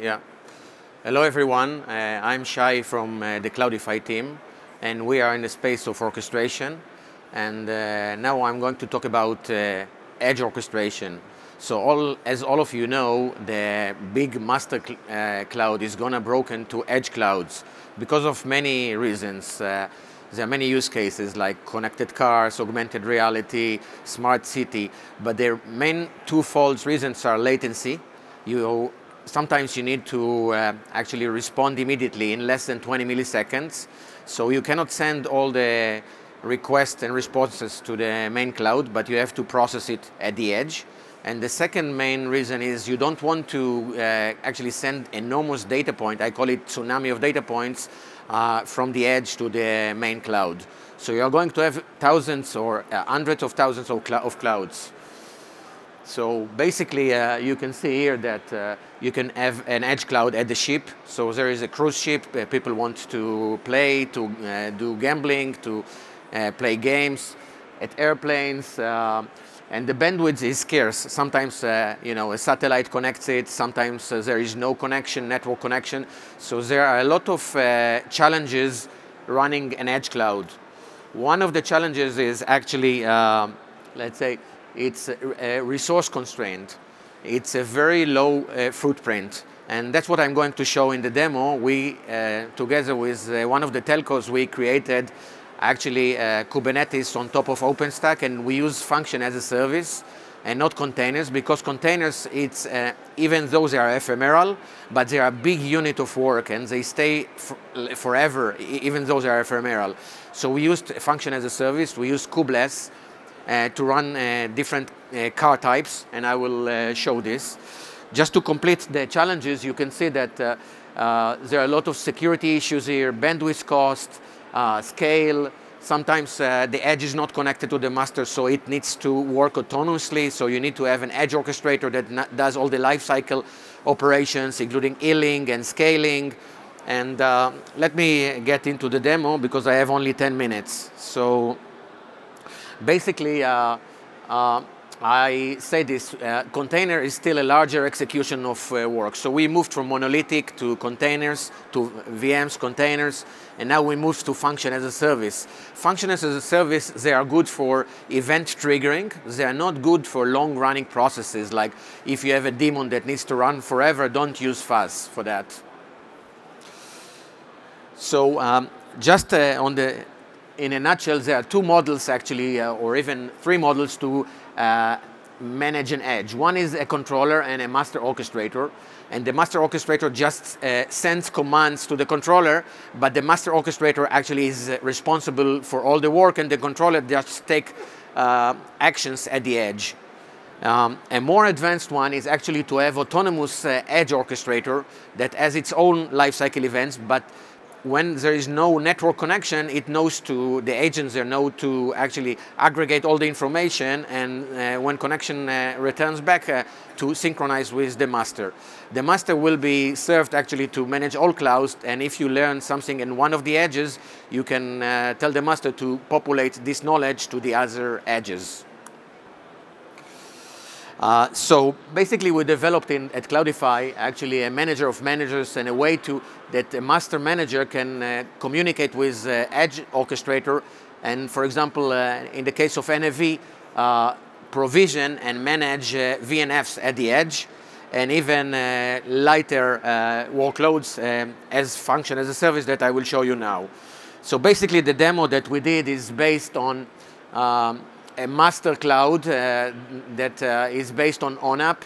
Yeah. Hello, everyone. Uh, I'm Shay from uh, the Cloudify team, and we are in the space of orchestration. And uh, now I'm going to talk about uh, edge orchestration. So, all, as all of you know, the big master cl uh, cloud is gonna broken to edge clouds because of many reasons. Uh, there are many use cases like connected cars, augmented reality, smart city, but their main twofold reasons are latency. You sometimes you need to uh, actually respond immediately in less than 20 milliseconds. So you cannot send all the requests and responses to the main cloud, but you have to process it at the edge. And the second main reason is you don't want to uh, actually send enormous data point, I call it tsunami of data points, uh, from the edge to the main cloud. So you're going to have thousands or uh, hundreds of thousands of, cl of clouds. So basically, uh, you can see here that uh, you can have an edge cloud at the ship. So there is a cruise ship. Uh, people want to play, to uh, do gambling, to uh, play games at airplanes. And the bandwidth is scarce. Sometimes, you know, a satellite connects it. Sometimes there is no connection, network connection. So there are a lot of challenges running an edge cloud. One of the challenges is actually, let's say, it's resource constraint. It's a very low uh, footprint. And that's what I'm going to show in the demo. We, uh, together with uh, one of the telcos, we created actually Kubernetes on top of OpenStack, and we use function as a service and not containers because containers, it's, uh, even though they are ephemeral, but they are a big unit of work and they stay forever, even though they are ephemeral. So we used function as a service, we use kubeless, to run uh, different uh, car types, and I will show this. Just to complete the challenges, you can see that there are a lot of security issues here, bandwidth cost, scale, Sometimes uh, the edge is not connected to the master, so it needs to work autonomously. So you need to have an edge orchestrator that does all the lifecycle operations, including healing and scaling. And uh, let me get into the demo because I have only 10 minutes. So basically, uh, uh, I say this, uh, container is still a larger execution of work. So we moved from monolithic to containers, to VMs, containers, and now we move to function as a service. Function as a service, they are good for event triggering. They are not good for long running processes. Like if you have a daemon that needs to run forever, don't use FaaS for that. So um, just uh, on the in a nutshell, there are two models actually, uh, or even three models to uh, manage an edge. One is a controller and a master orchestrator. And the master orchestrator just uh, sends commands to the controller, but the master orchestrator actually is uh, responsible for all the work, and the controller just take uh, actions at the edge. Um, a more advanced one is actually to have autonomous uh, edge orchestrator that has its own lifecycle events, but when there is no network connection, it knows to, the agents there know to actually aggregate all the information and uh, when connection uh, returns back uh, to synchronize with the master. The master will be served actually to manage all clouds and if you learn something in one of the edges, you can uh, tell the master to populate this knowledge to the other edges. Uh, so basically we developed in, at Cloudify actually a manager of managers and a way to that a master manager can uh, communicate with uh, edge orchestrator and for example uh, in the case of NAV uh, provision and manage VNFs at the edge and even lighter workloads um, as function as a service that I will show you now. So basically the demo that we did is based on um, a master cloud uh, that uh, is based on ONAP.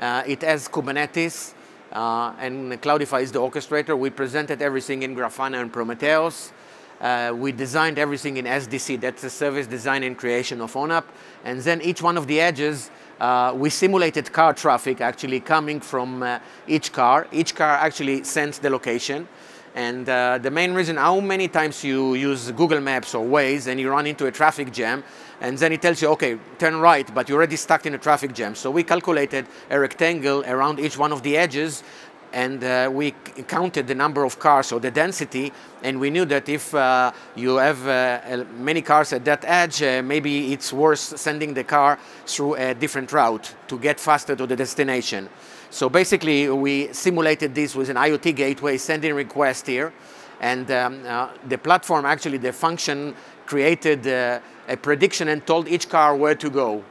Uh, it has Kubernetes, and Cloudify is the orchestrator. We presented everything in Grafana and Prometheus. Uh, we designed everything in SDC, that's the service design and creation of ONAP. And then each one of the edges, uh, we simulated car traffic actually coming from uh, each car. Each car actually sends the location. And uh, the main reason, how many times you use Google Maps or Waze and you run into a traffic jam, and then it tells you, okay, turn right, but you're already stuck in a traffic jam. So we calculated a rectangle around each one of the edges and uh, we counted the number of cars or the density and we knew that if uh, you have uh, many cars at that edge uh, maybe it's worth sending the car through a different route to get faster to the destination so basically we simulated this with an IoT gateway sending request here and um, uh, the platform actually the function created uh, a prediction and told each car where to go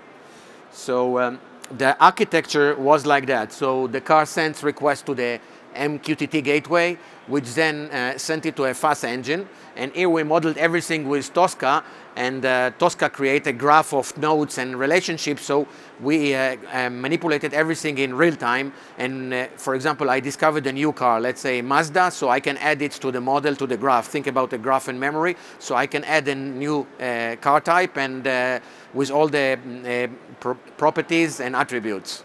so um, the architecture was like that. So the car sends request to the MQTT gateway, which then uh, sent it to a FaaS engine. And here we modeled everything with Tosca, and uh, Tosca created a graph of nodes and relationships. So we uh, uh manipulated everything in real time. And uh, for example, I discovered a new car, let's say Mazda, so I can add it to the model, to the graph. Think about the graph in memory. So I can add a new uh, car type and with all the pro properties and attributes.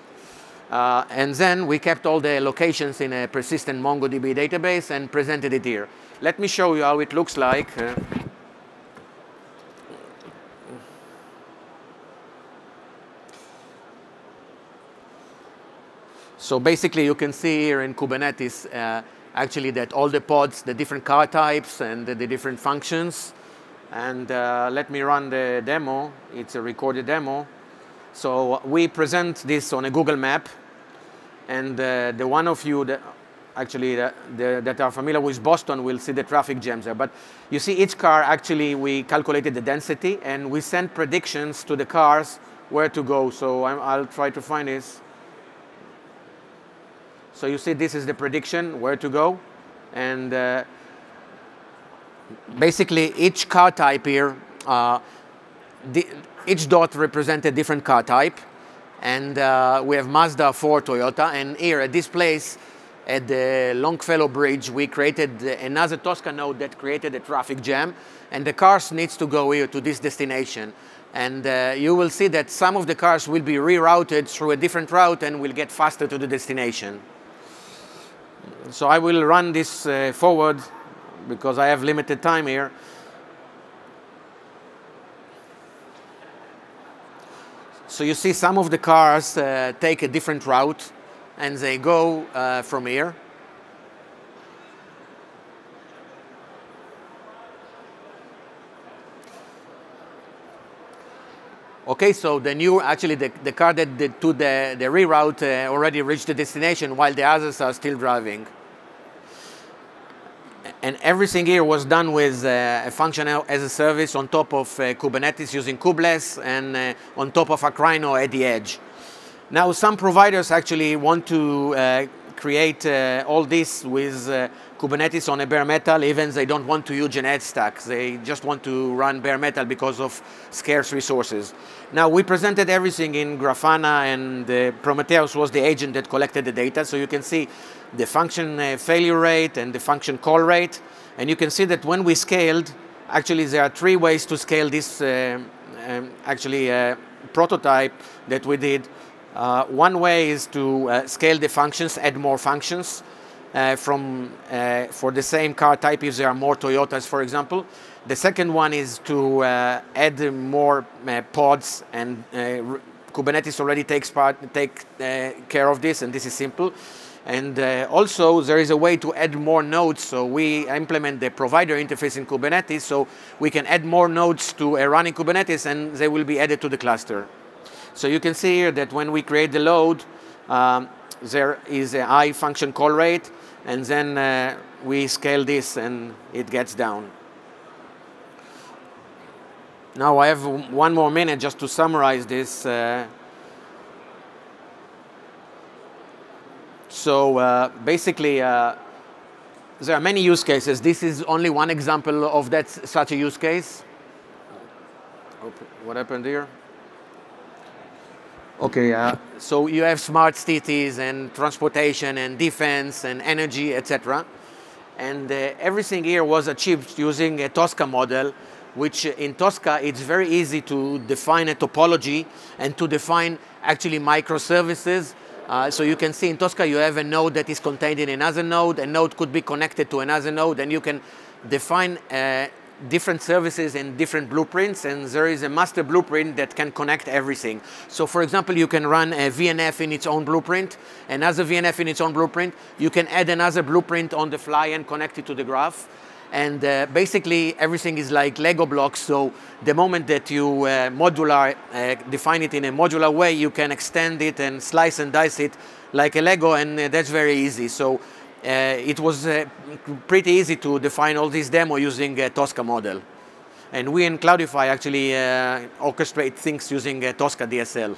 Uh, and then we kept all the locations in a persistent MongoDB database and presented it here. Let me show you how it looks like. So basically you can see here in Kubernetes uh, actually that all the pods, the different car types and the, the different functions. And uh, let me run the demo. It's a recorded demo. So we present this on a Google map, and uh, the one of you that actually the, the, that are familiar with Boston will see the traffic jams there. But you see each car, actually, we calculated the density, and we sent predictions to the cars where to go. So i will try to find this. So you see this is the prediction, where to go. And uh, basically each car type here, uh, the, each dot represents a different car type. And uh, we have Mazda, Ford, Toyota. And here at this place, at the Longfellow Bridge, we created another Tosca node that created a traffic jam. And the cars needs to go here to this destination. And uh, you will see that some of the cars will be rerouted through a different route and will get faster to the destination. So I will run this uh, forward because I have limited time here. So you see some of the cars uh, take a different route and they go uh, from here. Okay, so the new, actually the, the car that did to the, the reroute uh, already reached the destination while the others are still driving and everything here was done with uh, a function as a service on top of uh, Kubernetes using kubeless and uh, on top of Akraino at the edge. Now, some providers actually want to uh, create uh, all this with uh, Kubernetes on a bare metal, even they don't want to use an edge stack. They just want to run bare metal because of scarce resources. Now, we presented everything in Grafana, and Prometheus was the agent that collected the data. So you can see the function uh, failure rate and the function call rate. And you can see that when we scaled, actually there are three ways to scale this uh, um, actually uh, prototype that we did. Uh, one way is to uh, scale the functions, add more functions uh, from for the same car type if there are more Toyotas, for example. The second one is to add more pods and Kubernetes already takes part, take care of this, and this is simple. And uh, also there is a way to add more nodes. So we implement the provider interface in Kubernetes so we can add more nodes to a running Kubernetes and they will be added to the cluster. So you can see here that when we create the load, um, there is a high function call rate and then uh, we scale this and it gets down. Now I have one more minute just to summarize this. Uh, So uh, basically, uh, there are many use cases. This is only one example of that such a use case. What happened here? Okay, uh, so you have smart cities and transportation and defense and energy, etc. And uh, everything here was achieved using a Tosca model, which in Tosca it's very easy to define a topology and to define actually microservices uh, so you can see in Tosca you have a node that is contained in another node. A node could be connected to another node, and you can define uh, different services and different blueprints, and there is a master blueprint that can connect everything. So for example, you can run a VNF in its own blueprint, another VNF in its own blueprint. You can add another blueprint on the fly and connect it to the graph. And uh, basically, everything is like Lego blocks. So the moment that you uh, modular, uh, define it in a modular way, you can extend it and slice and dice it like a Lego, and uh, that's very easy. So it was uh, pretty easy to define all this demo using a Tosca model. And we in Cloudify actually orchestrate things using Tosca DSL.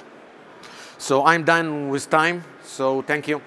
So I'm done with time, so thank you.